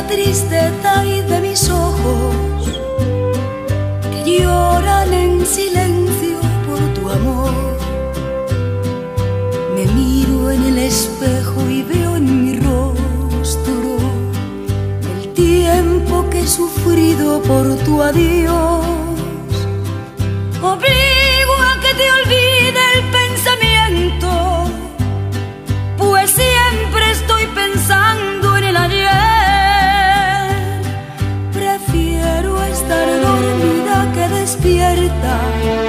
la tristeza y de mis ojos que lloran en silencio por tu amor. Me miro en el espejo y veo en mi rostro el tiempo que he sufrido por tu adiós. Obligo cierta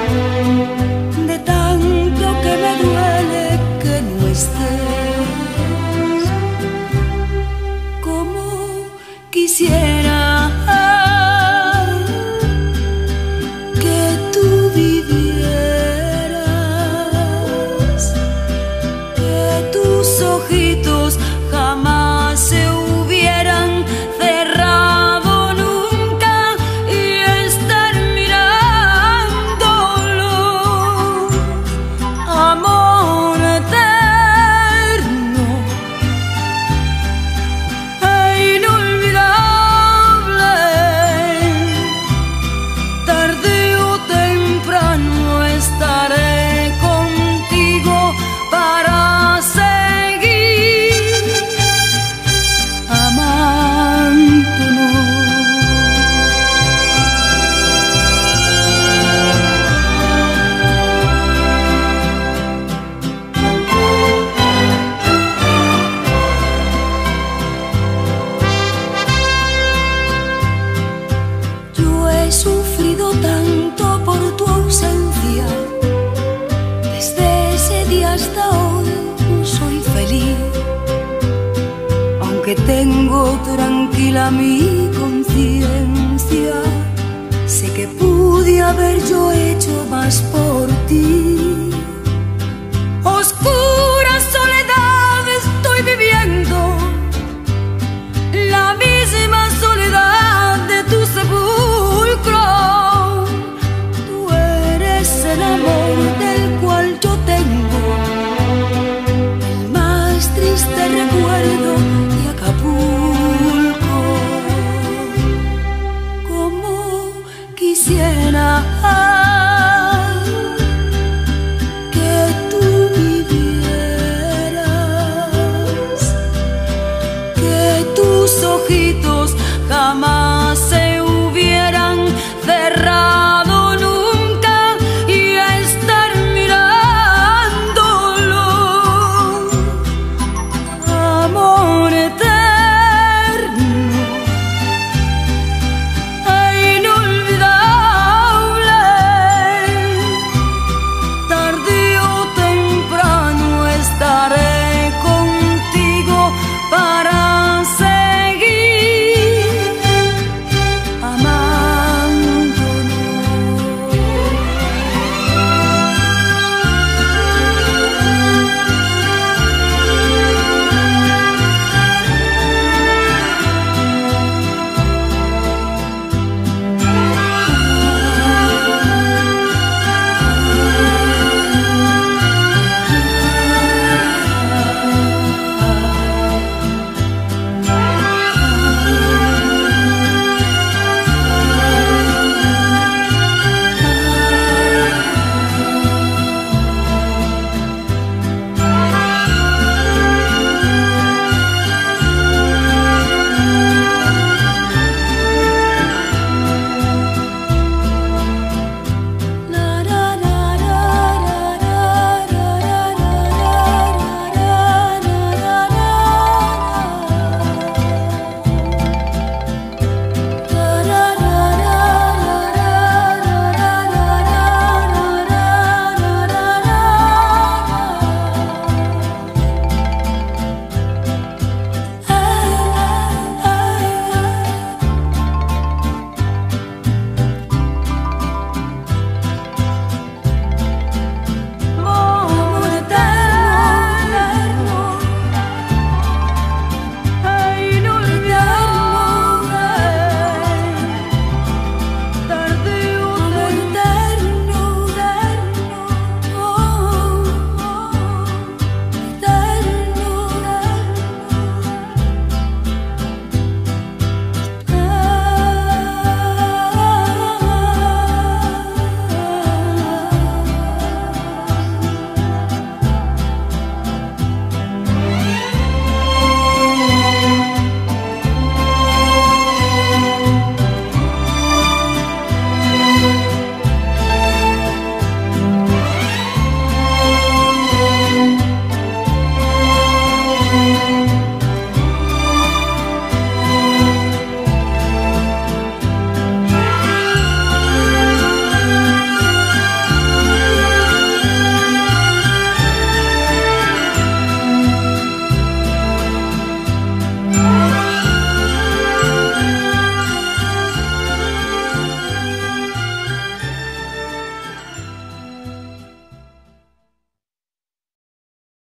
tranquila mi conciencia. Sé que pude haber yo hecho más por ti. Oscuro tus ojitos jamás se